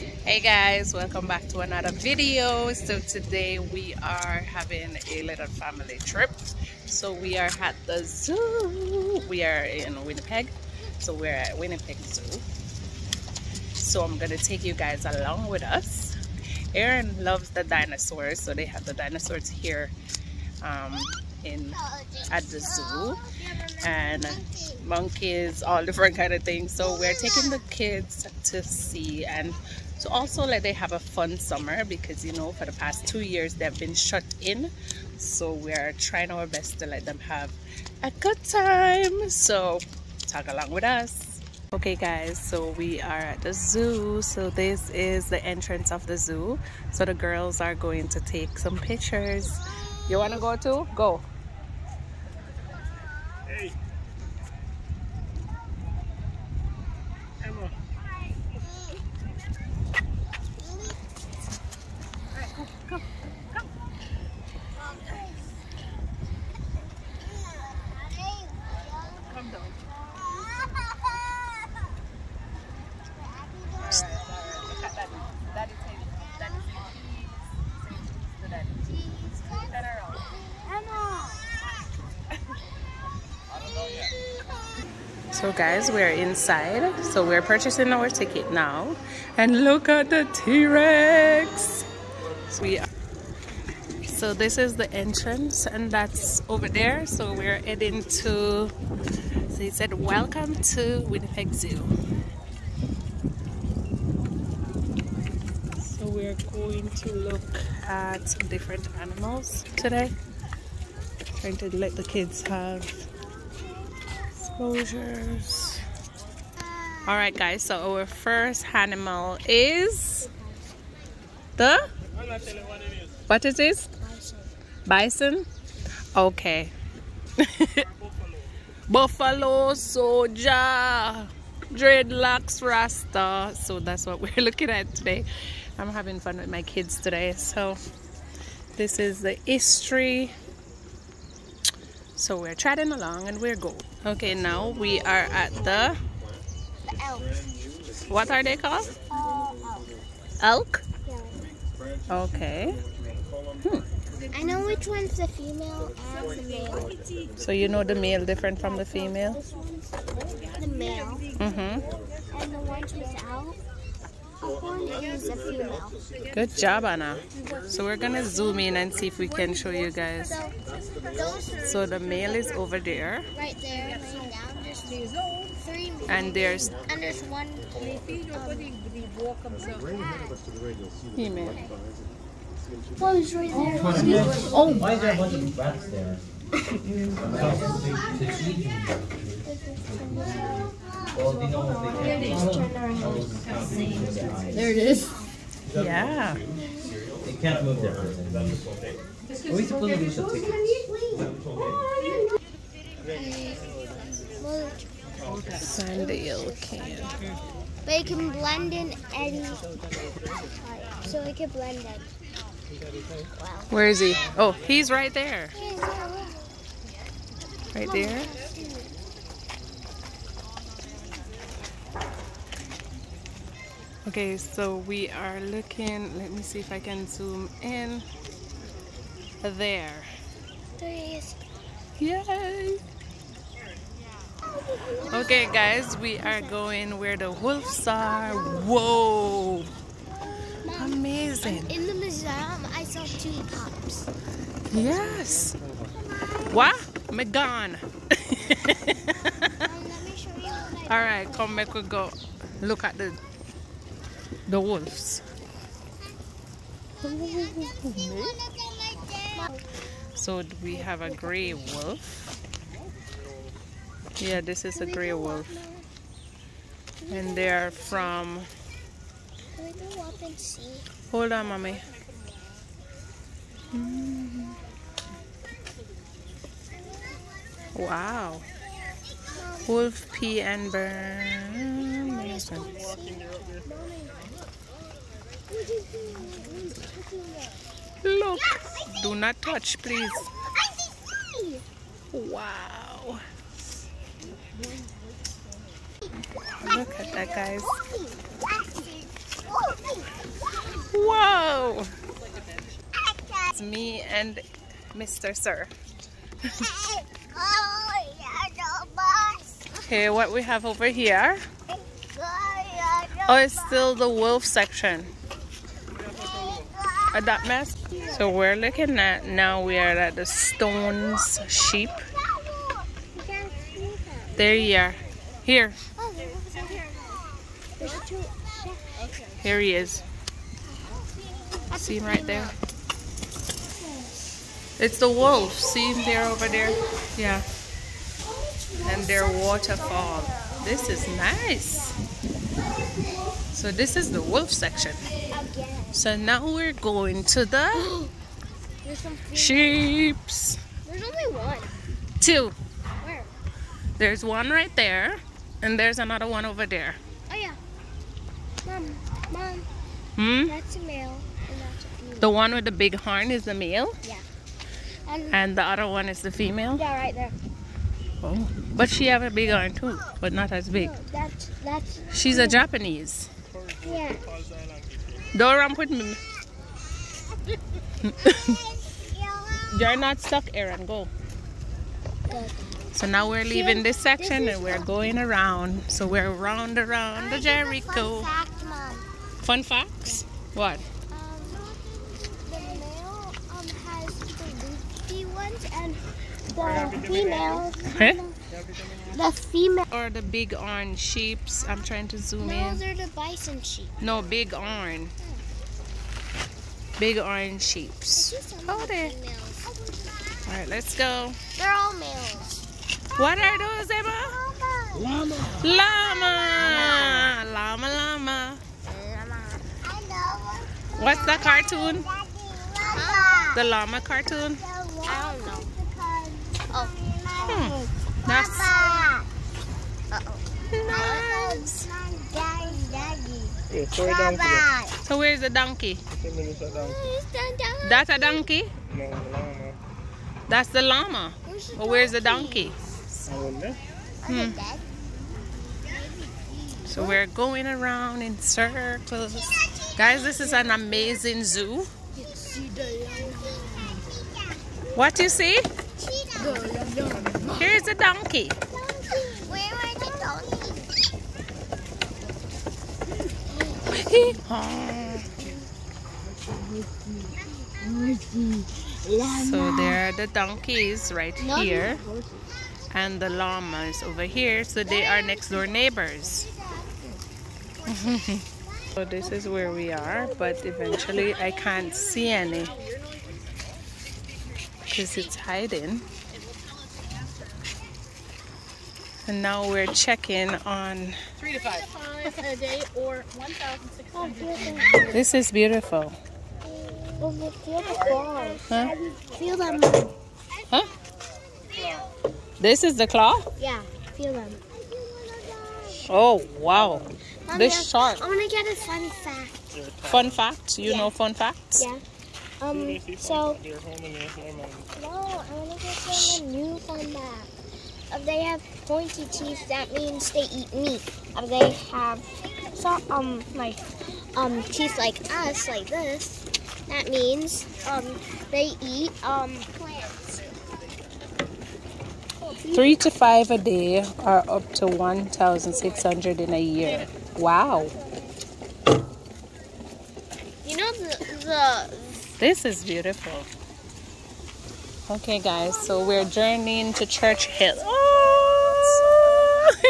hey guys welcome back to another video. So today we are having a little family trip. So we are at the zoo. We are in winnipeg. So we're at winnipeg zoo. So i'm gonna take you guys along with us. Aaron loves the dinosaurs so they have the dinosaurs here um, in at the zoo. And monkeys all different kind of things. So we're taking the kids to see and to also let they have a fun summer because you know for the past two years they've been shut in. So we're trying our best to let them have a good time. So talk along with us. Okay guys so we are at the zoo. So this is the entrance of the zoo. So the girls are going to take some pictures. You want to go too? Go. Hey. So guys, we're inside. So we're purchasing our ticket now. And look at the T-Rex. So this is the entrance and that's over there. So we're heading to so he said welcome to Winnipeg Zoo. So we're going to look at different animals today. Trying to let the kids have All right, guys. So our first animal is the what is. this? Bison. Okay. Buffalo soldier, dreadlocks rasta. So that's what we're looking at today. I'm having fun with my kids today. So this is the history. So we're chatting along and we're going. Okay, now we are at the what are they called? Elk. Okay. I know which one's the female and the male. So you know the male different from the female? This one's the male, Mm-hmm. and the one who's. That one is a female. Good job, Anna. So we're gonna zoom in and see if we can show you guys. So the male is over there, right there laying down. Three and there's and there's one female. Oh, he's right there. Oh, why is there a bunch of rats there? Well, they know they can't. There it is. Yeah. They can't move their person. Are we supposed to lose the ticket? Well, Sandy can. but it can blend in any. So it can blend in. Wow. Where is he? Oh, he's right there. Right there. Okay, so we are looking. Let me see if I can zoom in. There. There he is. Yay! Okay, guys, we are going where the wolves are. Whoa! Amazing. In the museum, I saw two pups. Yes. What? Me gone. Let me show you what I All right, come back. We go look at the the wolves. So we have a gray wolf. Yeah, this is a gray wolf, and they are from. Hold on, mommy. Wow. Wolf P and Burn. Look. Do not touch, please. Wow. Look at that, guys. Whoa! It's me and Mr. Sir. Okay, what we have over here? Oh, it's still the wolf section. At that mess. So we're looking at now we are at the Stone's sheep. There you are. Here. Here he is. See him right there? It's the wolf. See him there over there? Yeah. And their waterfall. This is nice. So this is the wolf section. So now we're going to the sheeps. There's only one. Two. Where? There's one right there, and there's another one over there. Oh yeah. Mom, mom, Hmm? that's a male and that's a female. The one with the big horn is the male, And and the other one is the female. yeah, right there. Oh. But she have a big horn too, but not as big. No, that's that's She's a Japanese. yeah. Don't ramp with me. You're not stuck, Aaron. Go. So now we're leaving this section and we're going around. So we're round around the Jericho. Fun fact, mom. Fun facts? What? Um, the male um has the loopy ones and the female. Huh? The female. Or the big orange sheeps. I'm trying to zoom No, in. Those are the bison sheep. No, big orange. Big orange sheeps. Oh, there. Females. All right, let's go. They're all males. What are those, Emma? Llama. Llama. Llama, llama. I know. What's the cartoon? The llama cartoon? I don't know. Oh. Hmm. That's Nice. Yeah, throw it down so. Where's the donkey? Ten minutes are down. That's a donkey. No, llama. That's the llama. But where's the donkey? Hmm. So we're going around in circles. Guys, this is an amazing zoo. What do you see? Here's a donkey. Where are the donkeys? So there are the donkeys right here. And the llama is over here. So they are next door neighbors. so this is where we are. But eventually I can't see any. Because it's hiding. And now we're checking on. Three to five. Five a day or 1,600. This is beautiful. Feel the claws. Huh? Feel them. Huh? This is the claw? Yeah, feel them. Oh, wow. Mommy, This I- shark. I want to get a fun fact. Fun fact? You Yeah. know fun facts? Yeah. Um. So They're holding their lemon. no, I want to get some new fun fact. They have pointy teeth, that means they eat meat. If they have so um like um teeth like us, like this, that means um they eat um plants. Three to five a day are up to 1,600 in a year. Wow. You know the the This is beautiful. Okay, guys, so we're journeying to Churchill.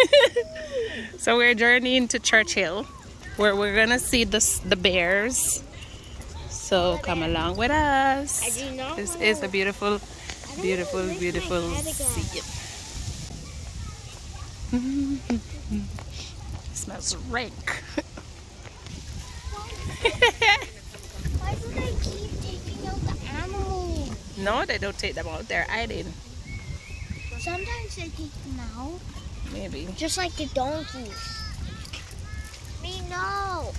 so we're journeying to Churchill where we're gonna see the, the bears. So come along with us. I do not This is a beautiful, beautiful, wanna lift my beautiful scene. smells rank. Why do they keep taking out the animals? no, they don't take them out. They're hiding. Sometimes they take them out. Maybe. Just like the donkeys. Me no.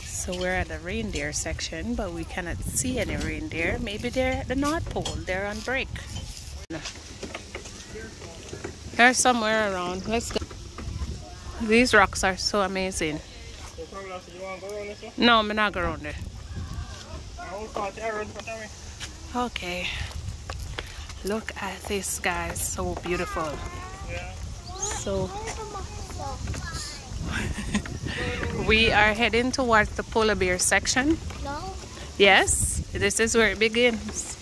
So we're at the reindeer section, but we cannot see any reindeer. Maybe they're at the North Pole. They're on break. They're somewhere around. Let's go. These rocks are so amazing. No, I'm not going there. Okay. Look at this, guys. So beautiful. So we are heading towards the polar bear section. Yes, this is where it begins.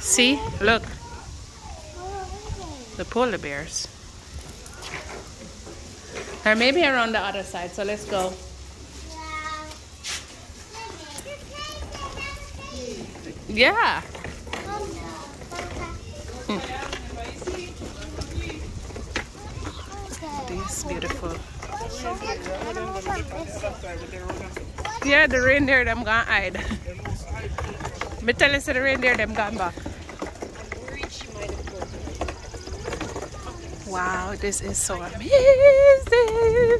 See, look, the polar bears. Or maybe around the other side. So let's go. Yeah. This beautiful. Yeah, the reindeer them gone hide. Me tell you, so the reindeer them gone back. Wow, this is so amazing.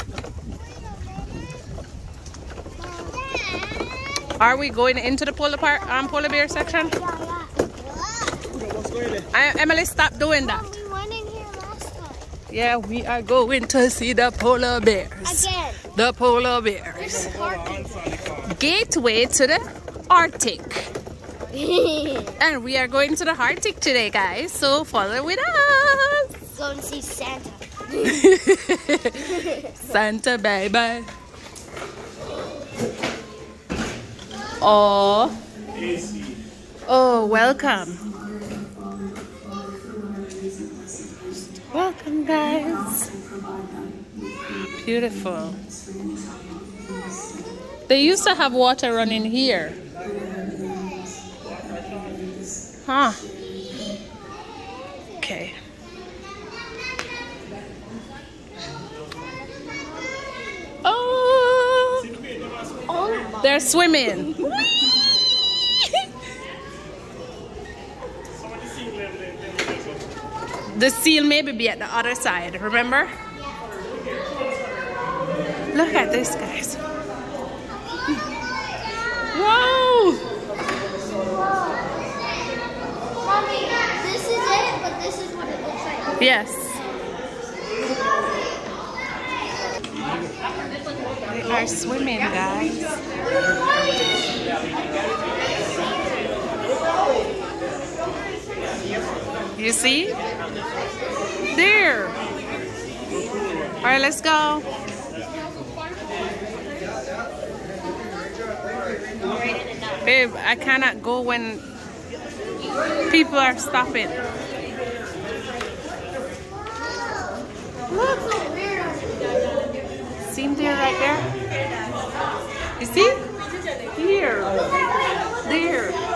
Are we going into the polar park, um, polar bear section? I, Emily, stop doing that. We went in here last time. Yeah, we are going to see the polar bears. Again. The polar bears. Gateway to the Arctic. And we are going to the Arctic today, guys. So follow with us. Go and see Santa. Santa baby. Oh. Oh, welcome. Welcome, guys. Beautiful. They used to have water running here. Huh. Okay. Oh, oh they're swimming. The seal maybe be at the other side, remember? Look at this, guys. Wow! Mommy, this is it, but this is what it looks like. Yes. They are swimming, guys. You see? There. All right, let's go. Babe, I cannot go when people are stopping. Look. See there, right there? You see? Here. There.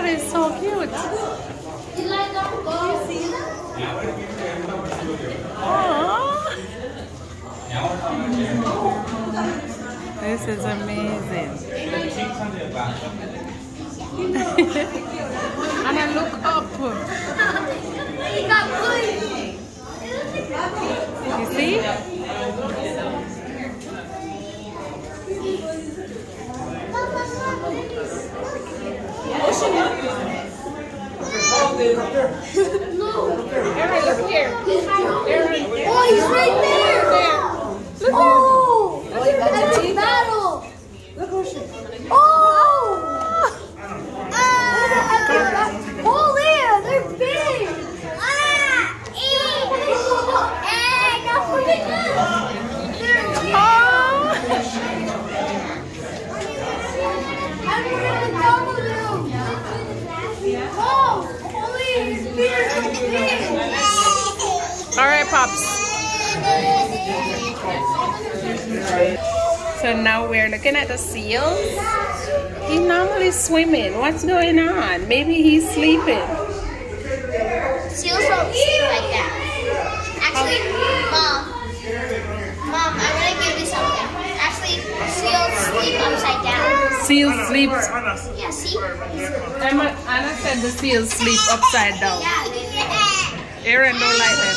That is so cute. Aww. This is amazing. and I look up. You see? Aaron, look here. Aaron, Oh, he's right there. Oh, that's a battle. Oh. Ah. Holy, they're big. Ah. Eh, not for the good. They're big. I'm gonna double them. Oh, holy, his beard is big. All right, Pops. So now we're looking at the seals. He's normally swimming. What's going on? Maybe he's sleeping. Seals don't sleep like that. Actually, mom, mom, I'm gonna give you something. Actually, seals sleep upside down. Seals sleep. Yeah, see? Emma, Anna said the seals sleep upside down. Yeah. Aaron don't like them.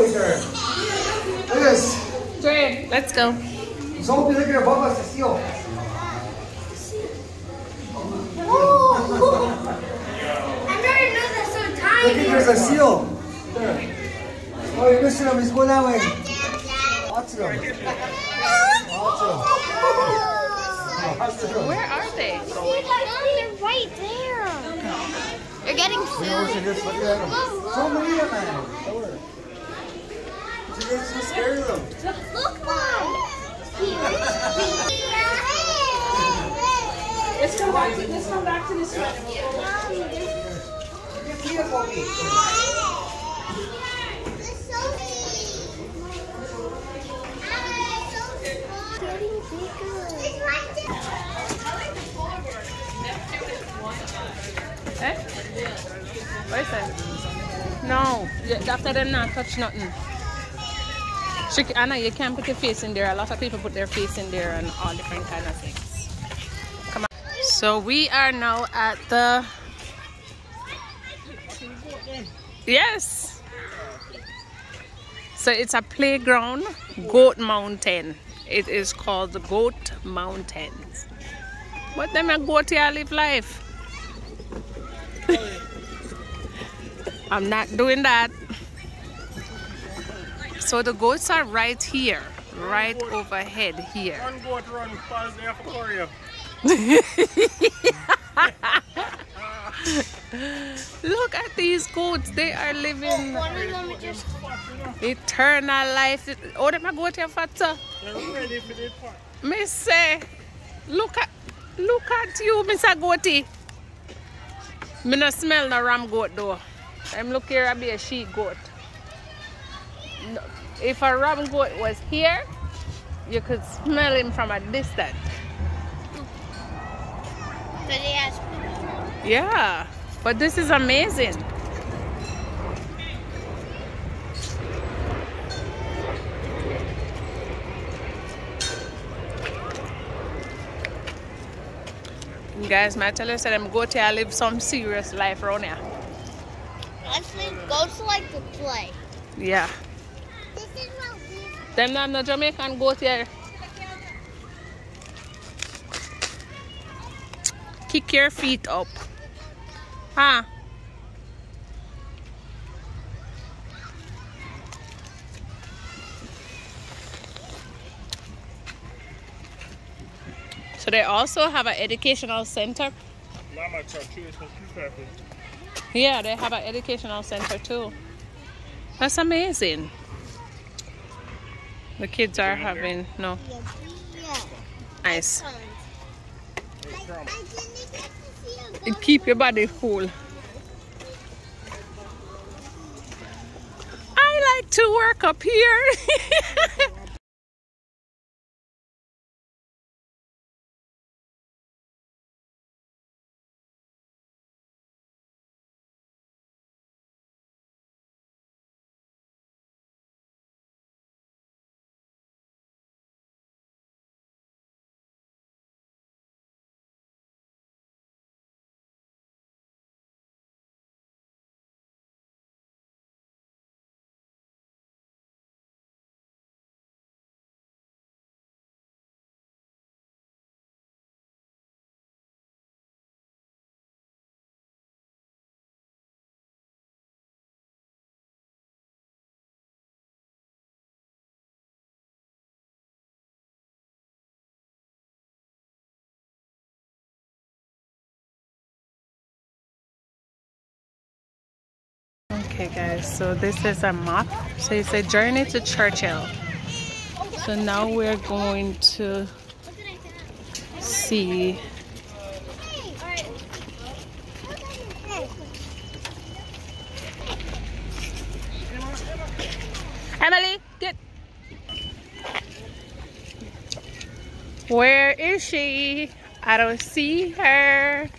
look at the seal right there. Look at this. Dre, let's go. Zombie looking above us, the seal. Look at there's a seal. There. Oh, you're missing him. He's going that way. Lots of them. Lots of them. Lots of them. Where are they? They're right there. They're getting food. at this. Look at them. So many of them. You guys scared of them. Look, Mom. Let's come back to, let's come back to this one. Eh? What is that? No, after them not touch nothing. She, ca- Anna, you can't put your face in there. A lot of people put their face in there and all different kind of things. Come on. So we are now at the. Yes. So it's a playground, Goat Mountain. It is called the Goat Mountains. But them a goat here live life. I'm not doing that. So the goats are right here, right overhead here. One goat run past the aquarium. Look at these goats. They are living One just eternal life. Oh, them a goat here fat. They're ready the part. Me say, look at, look at you, Mr. Goaty. Me no smell no ram goat though. I'm looking here, I be a sheep goat. No, if a ram goat was here, you could smell him from a distance. But he has Yeah, but this is amazing. You guys, my tell you, said them go to live some serious life around here. Honestly, goats like to play. Yeah. This is what we Them not no Jamaican goat here. Kick your feet up. Huh? So they also have an educational center. Mama touch you, so be careful. Yeah, they have an educational center too. That's amazing. The kids are having no Yeah. nice. I didn't get to see a It keep your body cool. I like to work up here. Okay guys, so this is a map. So it's a journey to Churchill. So now we're going to see Emily, get Where is she? I don't see her.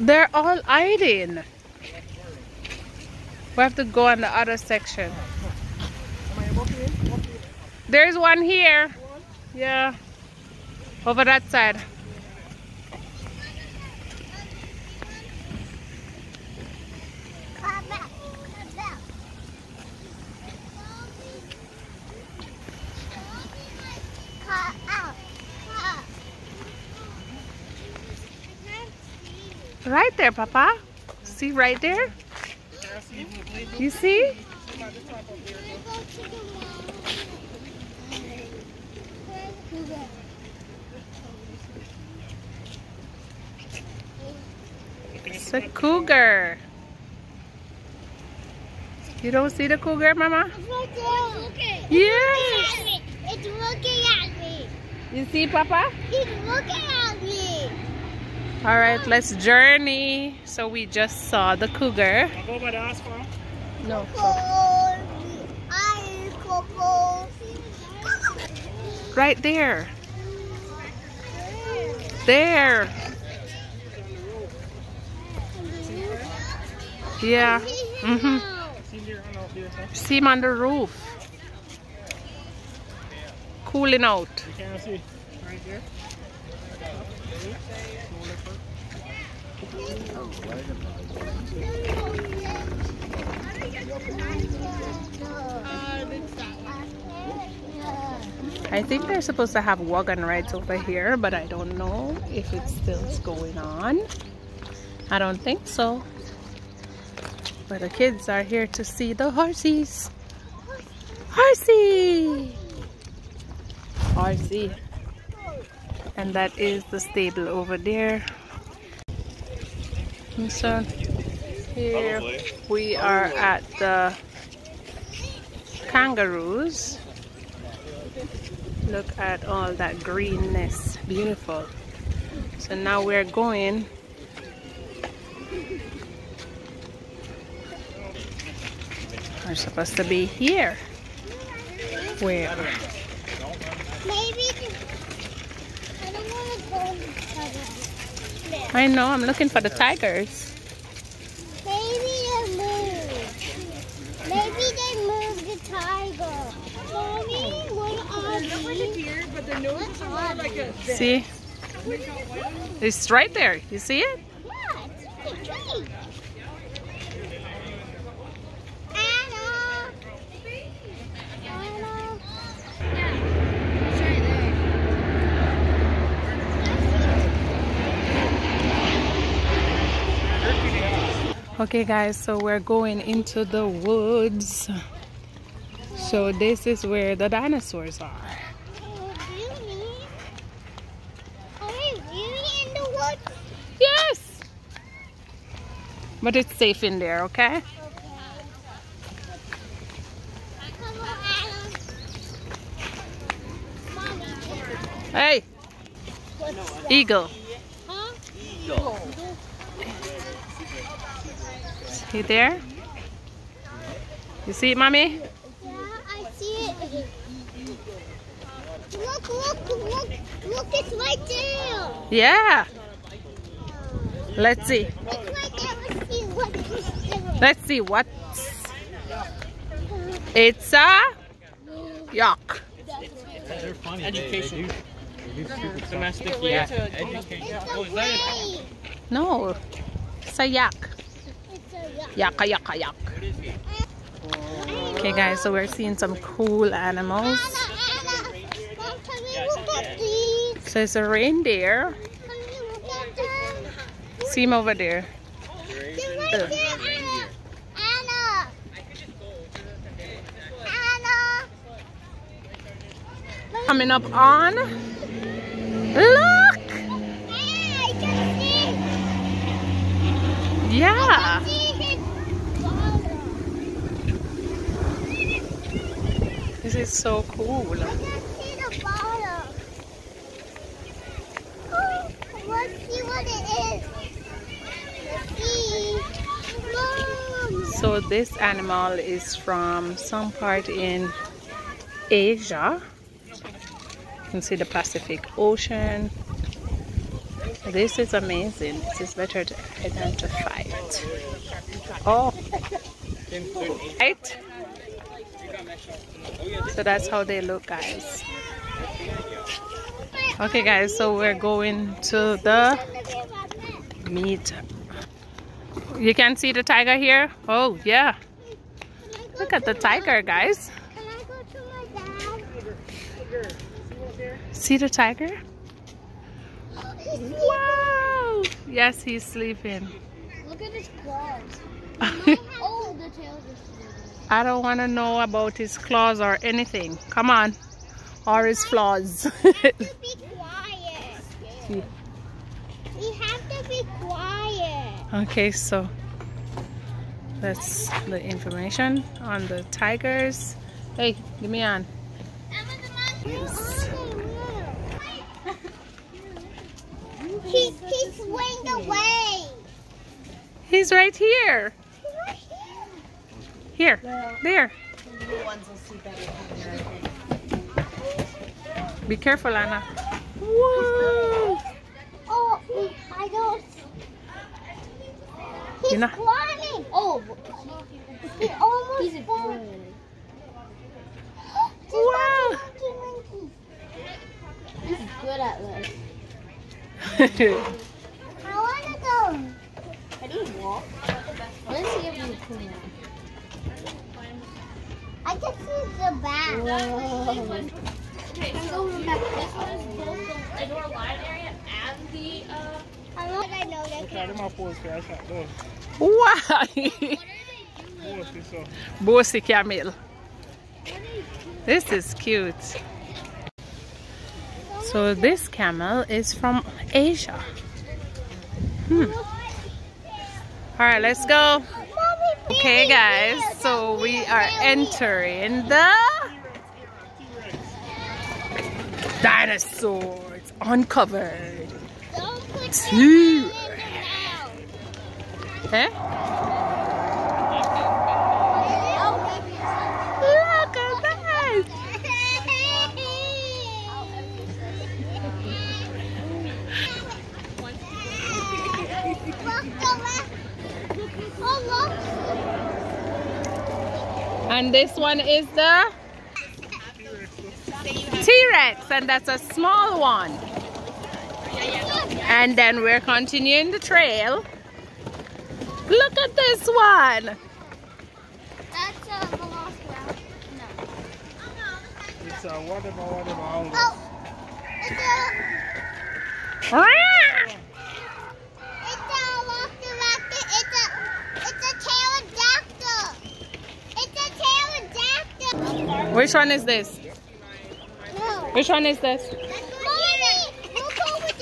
They're all hiding. We have to go on the other section. There's one here. Yeah. Over that side. Come back. Come back. Come out. Come. Right there, Papa. See right there? You see? It's a cougar. You don't see the cougar, Mama? It's right there. Look at Yes. It's looking at me. You see, Papa? It's looking at me. All right, let's journey. So we just saw the cougar. No. Right there. There. Yeah. Mhm. Huh? See him on the roof. Cooling out. You can't see. Right there. I think they're supposed to have wagon rides over here, but I don't know if it's still going on. I don't think so. But the kids are here to see the horses. Horsey! Horsey. And that is the stable over there. And so here we are at the kangaroos. Look at all that greenness. Beautiful. So now we're going We're supposed to be here. Where? Maybe I don't want to go in the I know, I'm looking for the tigers. Maybe they moved. Maybe they moved the tiger. Mommy, what are these? but the nose are like a See? It's right there. You see it? Yeah, it's in the tree. Anna. Anna. Okay guys, so we're going into the woods. So this is where the dinosaurs are. Yes! But it's safe in there, okay? Come on, Anna. Mommy. Hey! Eagle. Huh? See there? You see it, mommy? Yeah, I see it. Look, look, look, look, it's right there. Yeah. Let's see. It's right there. Let's see what it's doing. Let's see what. It's a yuck. They're funny. Education. They, they do, they do stupid Domestic, stuff. yeah. It's a way. No, it's a yak. Yaka yaka yak. Okay, guys, so we're seeing some cool animals. Anna, Anna. Mom, can we look at these? So it's a reindeer. Can we look at them? See him over there. Coming up on. Look! Hey, I can see. Yeah. See his bottom. This is so cool. I can see the bottom. Oh, let's see what it is. Let's see. So this animal is from some part in Asia. You can see the Pacific Ocean. This is amazing. This is better to identify fight. Oh, right. So that's how they look, guys. Okay, guys. So we're going to the meet. You can see the tiger here. Oh yeah. Look at the tiger, guys. Can I go to my dad? See the tiger? Wow! Yes, he's sleeping. Look at his claws. Oh, the tail just don't want to know about his claws or anything. Come on. Or his flaws. to be quiet. We have to be quiet. okay, so that's the information on the tigers. Hey, give me on. Yes. He, he swinged away. He's right here. He's right here. Here. There. Be careful, Anna. Whoa! Oh, I don't. He's You're not- climbing. Oh, oh. he almost He's fell. Wow! He's good at this. I want to go. How do you walk? Let's see if you can. I can see the back. Whoa. Okay, so this one is both the indoor lion area and the uh, I know I know that. Try them out for us, guys. Out there. Why? Force this so. Bossy camel. This is cute. So this camel is from Asia. Hmm. All right, let's go. Okay, guys. So we are entering the dinosaur. It's uncovered. T-Rex. Eh? Look at that. And this one is the T-Rex, and that's a small one. And then we're continuing the trail. Look at this one. That's a velociraptor. It's uh, whatever, whatever. all this. Oh, it's a, it's a velociraptor. It's a, it's a pterodactyl. It's a pterodactyl. Which one is this? No. Which one is this? Mommy, look over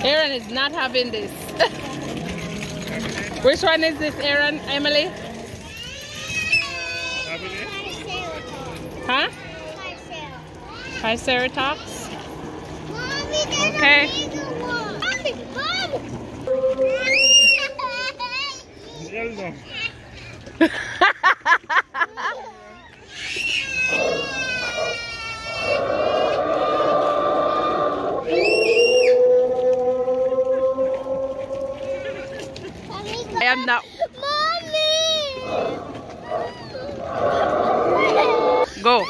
there. Aaron is not having this. Which one is this, Aaron? Emily? Have it in? Huh? Triceratops. Triceratops? Mommy, there's Okay. I am not. Mommy! Go. No,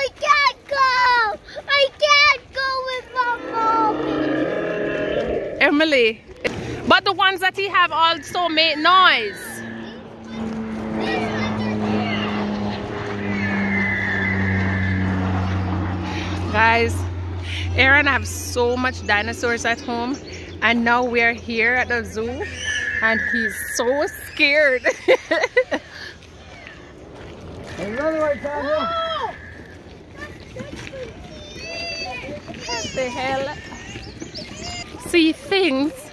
I can't go! I can't go with my mommy! Emily. But the ones that he have also made noise. Guys, Aaron have so much dinosaurs at home and now we're here at the zoo and he's so scared. Another way, Tanya. what the hell? See things.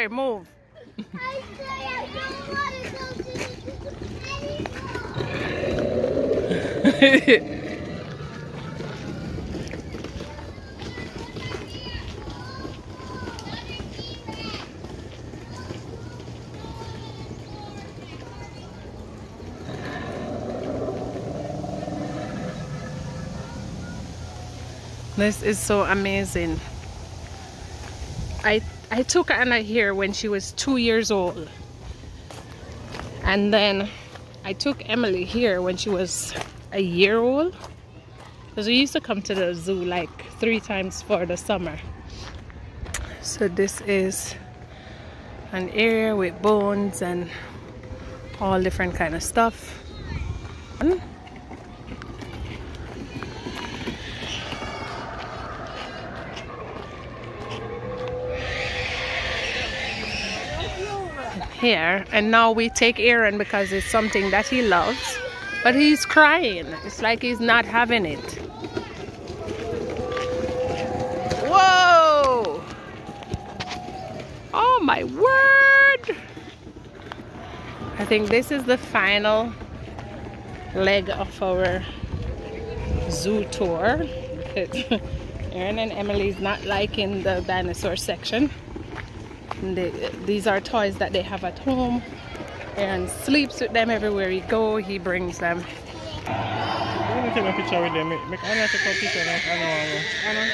The anymore. This is so amazing. I I took Anna here when she was two years old. And then I took Emily here when she was a year old. Because we used to come to the zoo like three times for the summer. So this is an area with bones and all different kind of stuff. Hmm? Here and now we take Aaron because it's something that he loves but he's crying. It's like he's not having it. Whoa! Oh my word! I think this is the final leg of our zoo tour. Aaron and Emily's not liking the dinosaur section they, these are toys that they have at home and sleeps with them everywhere he go he brings them I'm gonna take a picture with them. Make make Anna take a picture of Anna. Anna.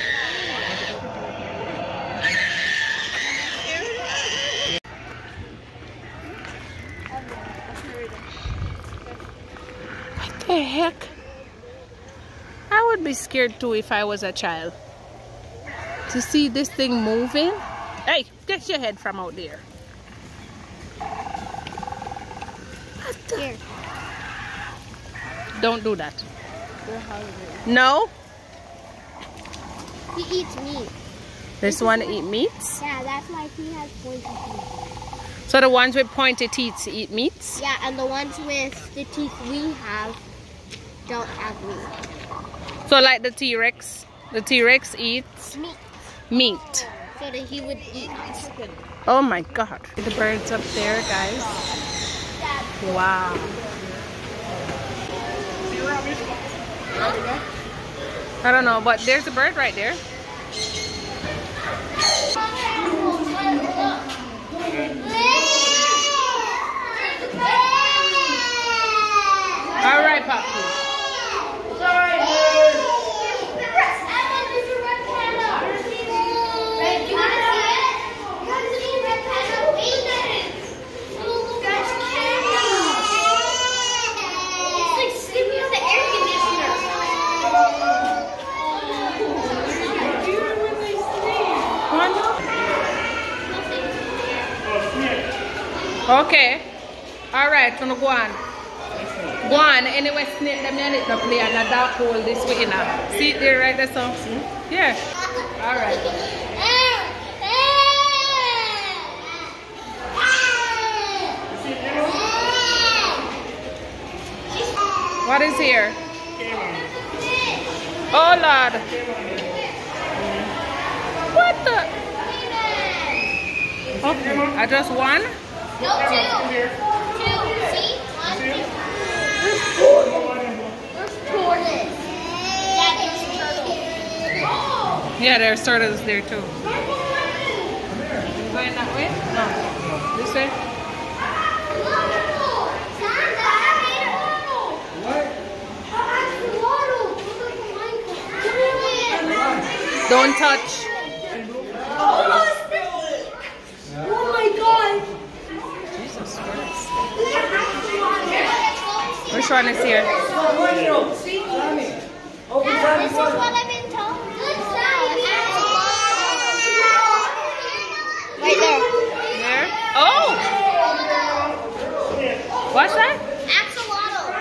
what the heck I would be scared too if I was a child to see this thing moving hey get your head from out there Here. don't do that no He eats meat. this one eat meats Yeah, that's why he has pointy teeth. so the ones with pointed teeth eat meats Yeah, and the ones with the teeth we have don't have meat. so like the T-Rex the T-Rex eats Meat. meat So that he would eat. Oh my god. The birds up there, guys. Wow. I don't know, but there's a bird right there. All right, Papu. Okay. All right, so go on. Go on. Anyway, snake them in it no play and a dark hole this way in See it there right there, so. Yeah. All right. What is here? Oh Lord. What the? Okay. I just one? No, two. Two. See? One, two. There's tortoise. Yeah, there's turtle. Yeah, there's turtles there too. Going that way? No. This way? Don't touch. Oh my god! Jesus Christ. Which is here? Yeah, this is what I've been told. Right there. There? Oh! What's that? Axolotl.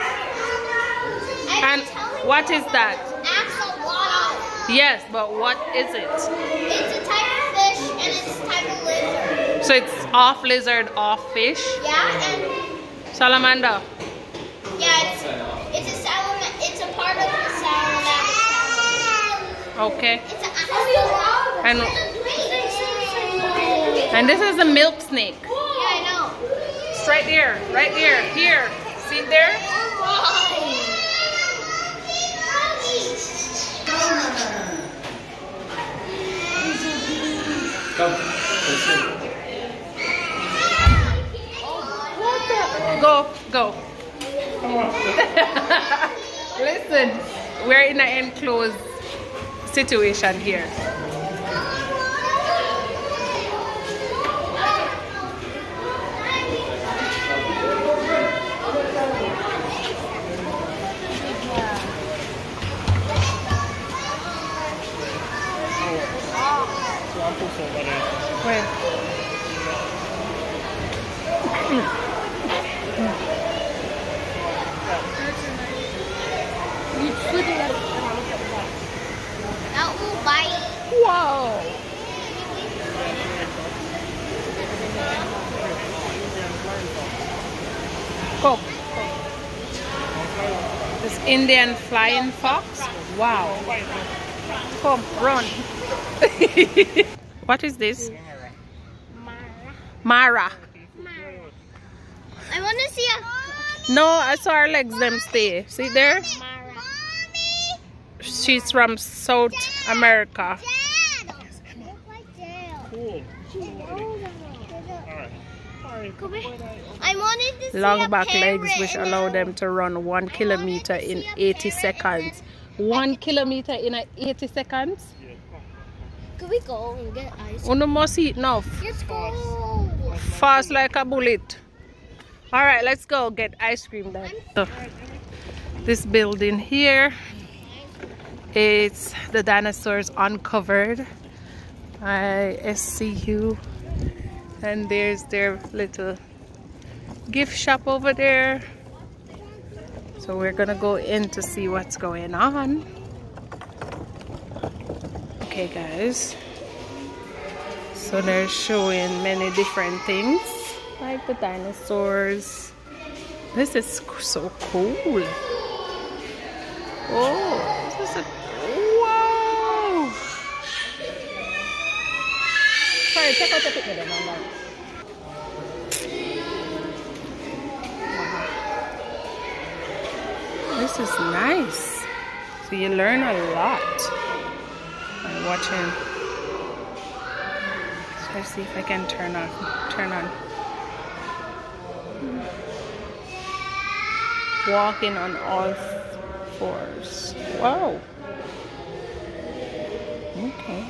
And what is that? Axolotl. Yes, but what is it? It's a type of fish and it's a type of lizard. So it's off lizard, off fish. Yeah, and Salamander. yeah, it's it's a salamander. It's a part of the salamander family. Okay. It's an axolotl. And And this is a milk snake. Yeah, I know. It's right there, right there, here. See it there? Go, go. Listen, we're in an enclosed situation here. Lampu's over there. Where? That will bite. Whoa! Go. This Indian flying fox. Wow. Come, run. what is this? Mara. Mara. I want to see a No, I saw her legs them stay. See there? Mara. She's from South America. Dad! Look like Dad. Cool. Alright. Alright. Come here. I wanted to see Long back legs which allow them to run one kilometer in 80 seconds. One kilometer in 80 seconds? Could we go and get ice? Uno must eat enough. Let's go. Fast like a bullet. Alright, let's go get ice cream then. So, this building here, it's the dinosaurs uncovered by SCU. And there's their little gift shop over there. So we're gonna go in to see what's going on. Okay guys. So they're showing many different things like the dinosaurs. This is so cool. Oh, this is a wow. Sorry, check out the picture then, Mama. This is nice. So you learn a lot by watching. Let's see if I can turn on. Turn on. Walking on all fours. Whoa. Okay.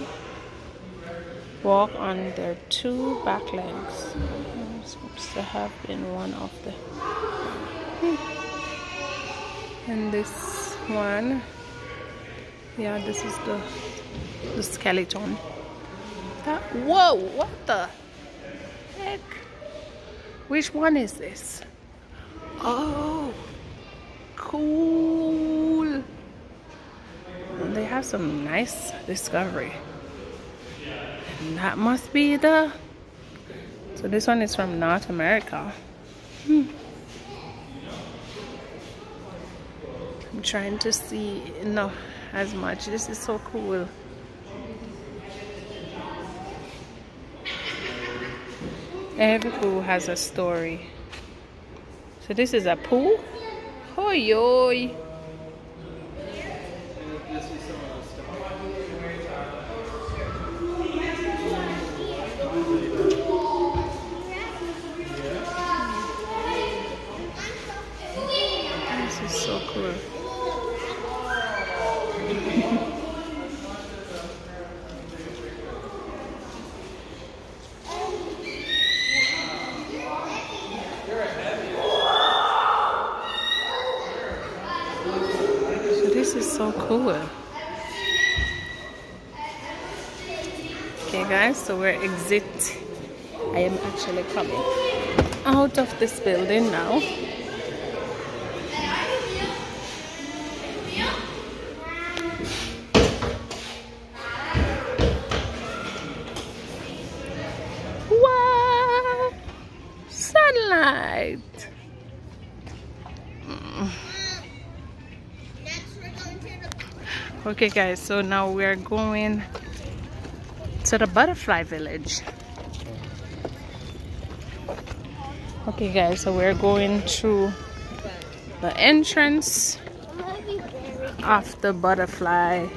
Walk on their two back legs. Seems to have been one of the. And this one. Yeah, this is the the skeleton. That, whoa, what the heck? Which one is this? Oh, cool. They have some nice discovery. And that must be the. So this one is from North America. Hmm. Trying to see, no, as much. This is so cool. Every pool has a story. So this is a pool? Hoi oi. This is so cool. So this is so cool. Okay guys, so we're exit. I am actually coming out of this building now. Wow! Sunlight! Mm. Okay guys, so now we're going at a butterfly village. Okay guys, so we're going through the entrance of the butterfly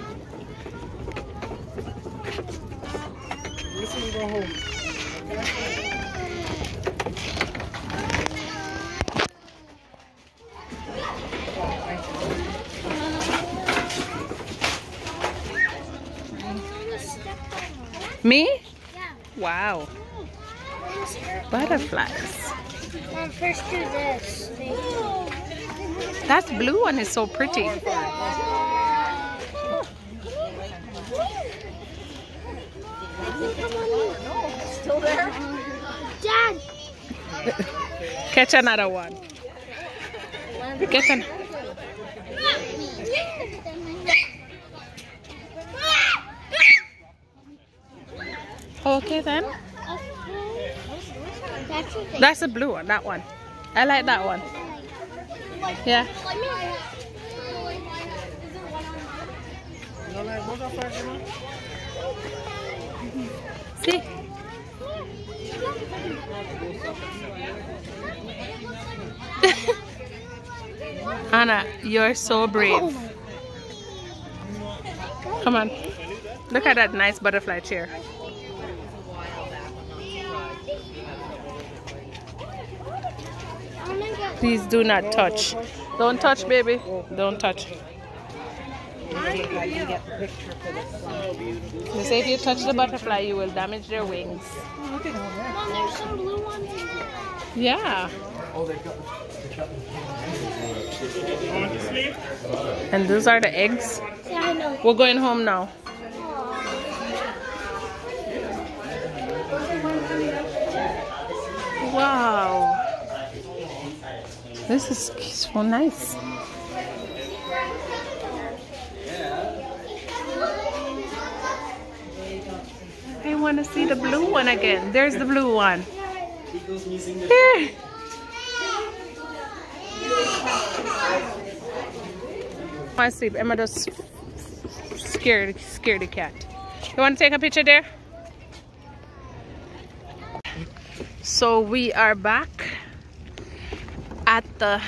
Butterflies. Mom, first do this. That blue one is so pretty. still Dad. Catch another one. Catch an Okay then. That's a blue one, that one. I like that one. Yeah. See? Anna, you're so brave. Come on. Look at that nice butterfly chair. Please do not touch. Don't touch, baby. Don't touch. They say if you touch the butterfly, you will damage their wings. Mom, there's some blue ones in here. Yeah. And those are the eggs. Yeah, I know. We're going home now. Wow. This is so nice. I want to see the blue one again. There's the blue one. Here. I sleep. Emma just scared, scared the cat. You want to take a picture there? So we are back the.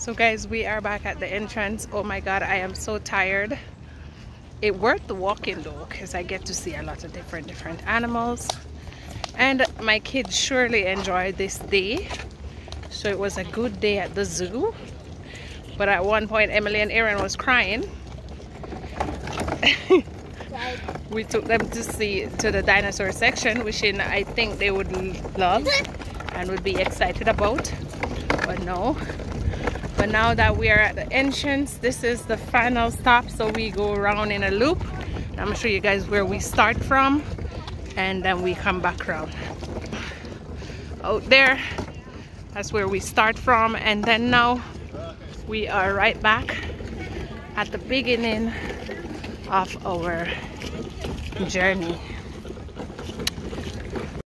So guys, we are back at the entrance. Oh my God, I am so tired. It worth the walking though, because I get to see a lot of different, different animals. And my kids surely enjoyed this day. So it was a good day at the zoo. But at one point, Emily and Aaron was crying. we took them to see to the dinosaur section, which in, I think they would love and would be excited about. But no. But now that we are at the entrance, this is the final stop. So we go around in a loop. I'm gonna show you guys where we start from, and then we come back around. Out there, that's where we start from, and then now we are right back at the beginning of our journey.